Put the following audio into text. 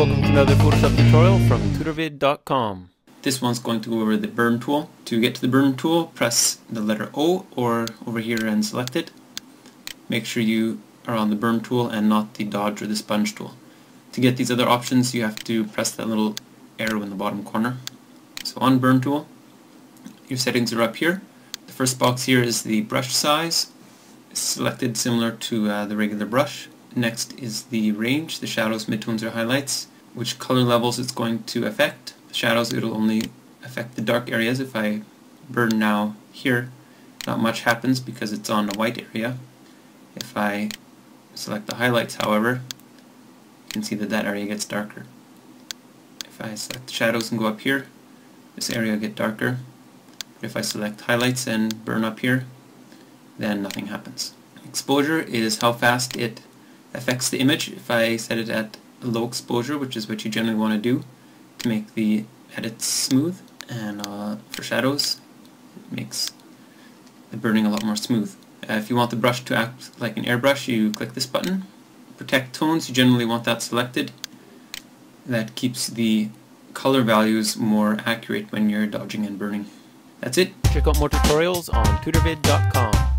welcome to another Photoshop tutorial from tutorvid.com. This one's going to go over the burn tool. To get to the burn tool, press the letter O or over here and select it. Make sure you are on the burn tool and not the dodge or the sponge tool. To get these other options, you have to press that little arrow in the bottom corner. So on burn tool, your settings are up here. The first box here is the brush size, selected similar to uh, the regular brush. Next is the range, the shadows, midtones, or highlights, which color levels it's going to affect. Shadows, it'll only affect the dark areas. If I burn now here, not much happens because it's on a white area. If I select the highlights, however, you can see that that area gets darker. If I select the shadows and go up here, this area will get darker. If I select highlights and burn up here, then nothing happens. Exposure is how fast it affects the image if I set it at low exposure, which is what you generally want to do to make the edits smooth. And uh, for shadows, it makes the burning a lot more smooth. Uh, if you want the brush to act like an airbrush, you click this button. Protect tones, you generally want that selected. That keeps the color values more accurate when you're dodging and burning. That's it. Check out more tutorials on tutorvid.com.